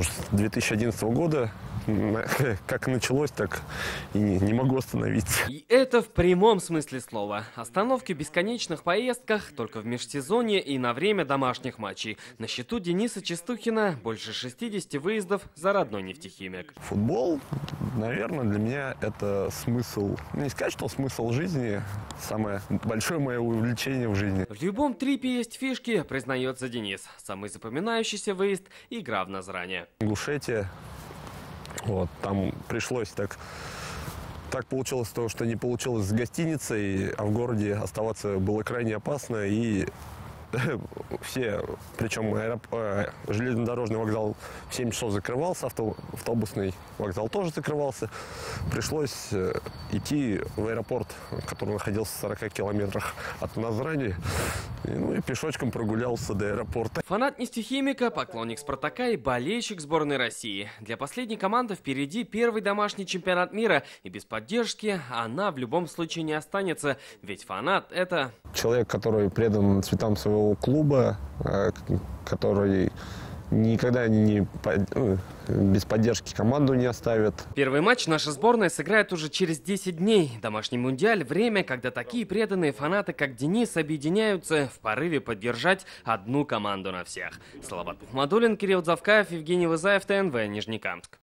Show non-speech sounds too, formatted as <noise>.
Уж с 2011 года <laughs> как началось, так и не, могу остановиться. И это в прямом смысле слова. Остановки в бесконечных поездках только в межсезонье и на время домашних матчей. На счету Дениса Чистухина больше 60 выездов за родной нефтехимик. Футбол, наверное, для меня это смысл, не сказать, что смысл жизни, самое большое мое увлечение в жизни. В любом трипе есть фишки, признается Денис. Самый запоминающийся выезд – игра в Назране. В Ингушетии, вот, там пришлось так... Так получилось то, что не получилось с гостиницей, а в городе оставаться было крайне опасно. И <laughs> все, причем аэроп- э, железнодорожный вокзал в 7 часов закрывался, авто- автобусный вокзал тоже закрывался. Пришлось э, идти в аэропорт, который находился в 40 километрах от Назрани. И, ну и пешочком прогулялся до аэропорта. Фанат нефтехимика, поклонник Спартака и болельщик сборной России. Для последней команды впереди первый домашний чемпионат мира, и без поддержки она в любом случае не останется, ведь фанат – это человек, который предан цветам своего клуба, э, который никогда не ну, без поддержки команду не оставит. Первый матч наша сборная сыграет уже через 10 дней. Домашний мундиаль – время, когда такие преданные фанаты, как Денис, объединяются в порыве поддержать одну команду на всех. Салават Мухмадулин, Кирилл Завкаев, Евгений Вызаев, ТНВ, Нижнекамск.